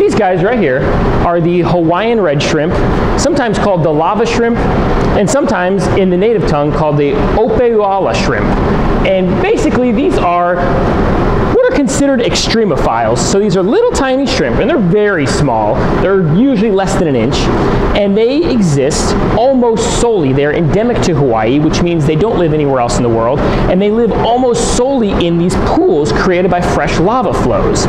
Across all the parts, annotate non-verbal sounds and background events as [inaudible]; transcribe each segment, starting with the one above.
These guys right here are the Hawaiian red shrimp, sometimes called the lava shrimp, and sometimes in the native tongue called the Opae'ula shrimp. And basically these are considered extremophiles. So these are little tiny shrimp, and they're very small. They're usually less than an inch, and they exist almost solely. They're endemic to Hawaii, which means they don't live anywhere else in the world, and they live almost solely in these pools created by fresh lava flows.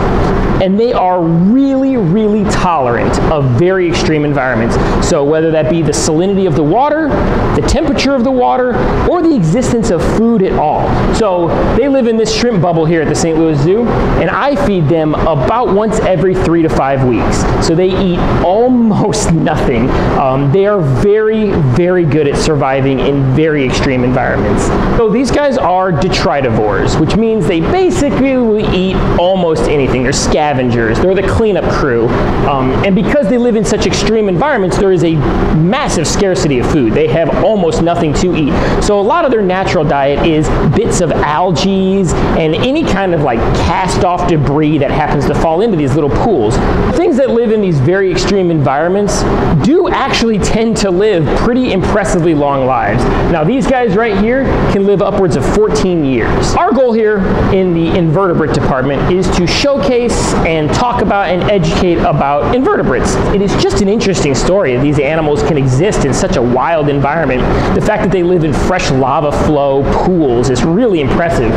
And they are really, really tolerant of very extreme environments. So whether that be the salinity of the water, the temperature of the water, or the existence of food at all. So they live in this shrimp bubble here at the St. Louis Zoo, and I feed them about once every three to five weeks. So they eat almost [laughs] nothing. Um, they are very, very good at surviving in very extreme environments. So these guys are detritivores, which means they basically will eat almost anything. They're scavengers. They're the cleanup crew. Um, and because they live in such extreme environments, there is a massive scarcity of food. They have almost nothing to eat. So a lot of their natural diet is bits of algae and any kind of like cast off debris that happens to fall into these little pools. Things that live in these very extreme environments do actually tend to live pretty impressively long lives. Now these guys right here can live upwards of 14 years. Our goal here in the invertebrate department is to showcase and talk about and educate about invertebrates. It is just an interesting story that these animals can exist in such a wild environment. The fact that they live in fresh lava flow pools is really impressive.